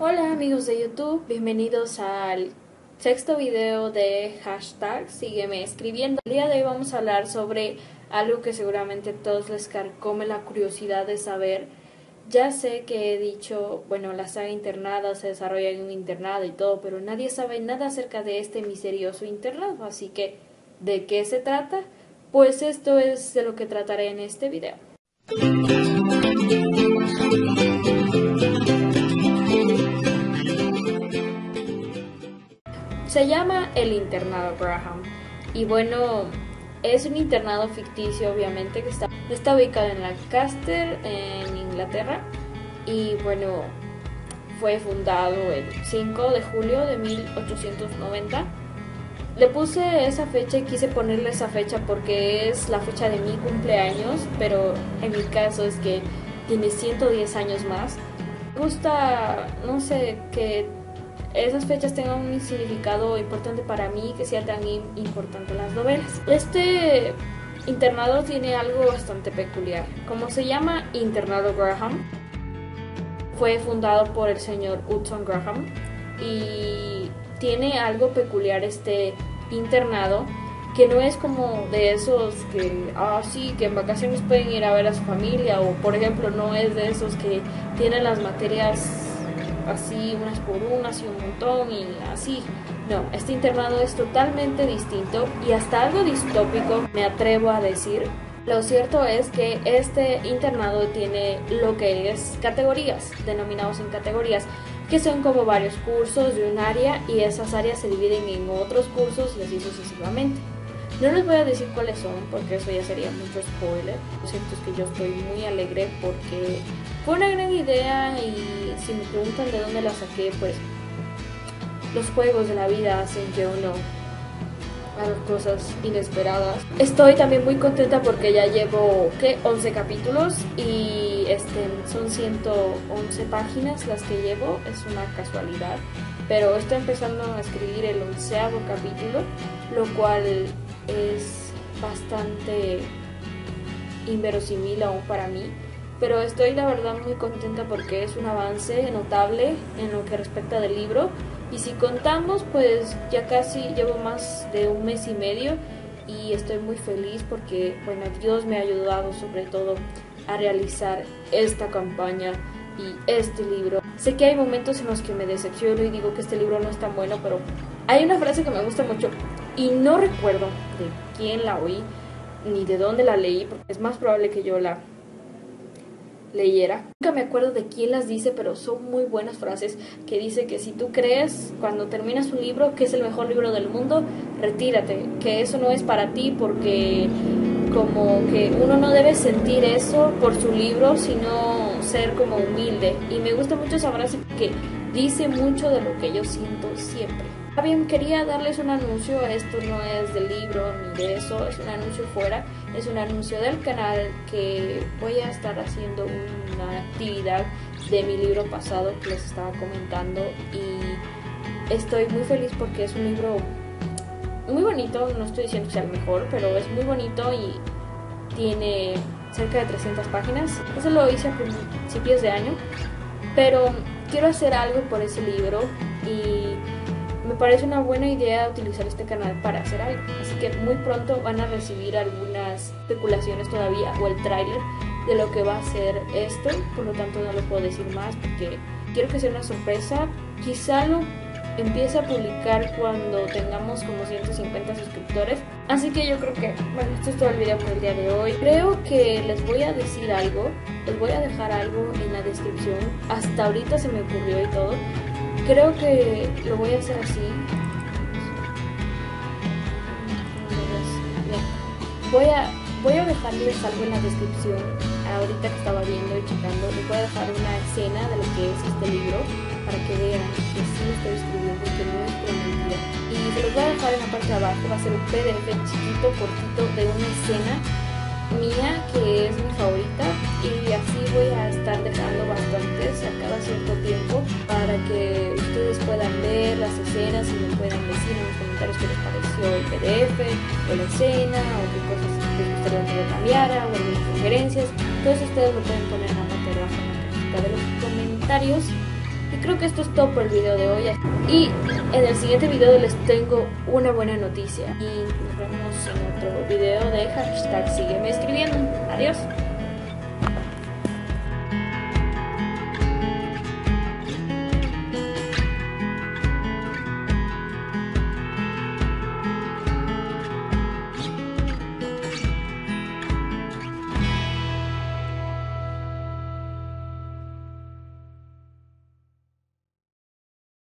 Hola amigos de YouTube, bienvenidos al sexto video de hashtag Sígueme escribiendo. El día de hoy vamos a hablar sobre algo que seguramente a todos les carcome la curiosidad de saber. Ya sé que he dicho, bueno, la saga internada se desarrolla en un internado y todo, pero nadie sabe nada acerca de este misterioso internado, así que ¿de qué se trata? Pues esto es de lo que trataré en este video. Se llama el internado Graham y bueno, es un internado ficticio obviamente que está, está ubicado en Lancaster, en Inglaterra y bueno, fue fundado el 5 de julio de 1890. Le puse esa fecha y quise ponerle esa fecha porque es la fecha de mi cumpleaños, pero en mi caso es que tiene 110 años más. Me gusta, no sé, que esas fechas tengan un significado importante para mí, que sea tan importante las novelas. Este internado tiene algo bastante peculiar. Como se llama Internado Graham, fue fundado por el señor Hudson Graham y tiene algo peculiar este internado que no es como de esos que, ah, sí, que en vacaciones pueden ir a ver a su familia o, por ejemplo, no es de esos que tienen las materias así unas por unas y un montón y así. No, este internado es totalmente distinto y hasta algo distópico, me atrevo a decir. Lo cierto es que este internado tiene lo que es categorías, denominados en categorías, que son como varios cursos de un área y esas áreas se dividen en otros cursos y así sucesivamente. No les voy a decir cuáles son porque eso ya sería mucho spoiler. Lo cierto es que yo estoy muy alegre porque fue una gran idea y si me preguntan de dónde la saqué, pues los juegos de la vida hacen que uno haga cosas inesperadas. Estoy también muy contenta porque ya llevo, ¿qué? 11 capítulos y este, son 111 páginas las que llevo, es una casualidad. Pero estoy empezando a escribir el onceavo capítulo, lo cual es bastante inverosímil aún para mí pero estoy la verdad muy contenta porque es un avance notable en lo que respecta del libro y si contamos pues ya casi llevo más de un mes y medio y estoy muy feliz porque bueno Dios me ha ayudado sobre todo a realizar esta campaña y este libro. Sé que hay momentos en los que me decepciono y digo que este libro no es tan bueno, pero hay una frase que me gusta mucho y no recuerdo de quién la oí ni de dónde la leí, porque es más probable que yo la leyera. Nunca me acuerdo de quién las dice, pero son muy buenas frases que dice que si tú crees cuando terminas un libro que es el mejor libro del mundo, retírate, que eso no es para ti porque como que uno no debe sentir eso por su libro, sino ser como humilde. Y me gusta mucho esa frase que dice mucho de lo que yo siento siempre. Bien, quería darles un anuncio, esto no es del libro ni de eso, es un anuncio fuera, es un anuncio del canal que voy a estar haciendo una actividad de mi libro pasado que les estaba comentando y estoy muy feliz porque es un libro muy bonito, no estoy diciendo que sea el mejor, pero es muy bonito y tiene cerca de 300 páginas. Eso lo hice a principios de año, pero quiero hacer algo por ese libro y me parece una buena idea utilizar este canal para hacer algo. Así que muy pronto van a recibir algunas especulaciones todavía o el tráiler de lo que va a ser esto. Por lo tanto no lo puedo decir más porque quiero que sea una sorpresa. Quizá lo empiece a publicar cuando tengamos como 150 suscriptores. Así que yo creo que, bueno, esto es todo el video por el día de hoy. Creo que les voy a decir algo, les voy a dejar algo en la descripción. Hasta ahorita se me ocurrió y todo. Creo que lo voy a hacer así. Voy a, voy a dejarles algo en la descripción. Ahorita que estaba viendo y checando, les voy a dejar una escena de lo que es este libro para que vean que sí estoy escribiendo y que no es. Y se los voy a dejar en la parte de abajo. Va a ser un PDF chiquito, cortito de una escena mía que es PDF o la escena o qué cosas les gustaría que yo cambiara o algunas sugerencias. Todos ustedes lo pueden poner en la parte en la de los comentarios. Y creo que esto es todo por el video de hoy. Y en el siguiente video les tengo una buena noticia. Y nos vemos en otro video de hashtag sígueme escribiendo. Adiós.